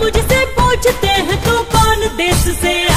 मुझसे पूछते हैं तू कौन देश से।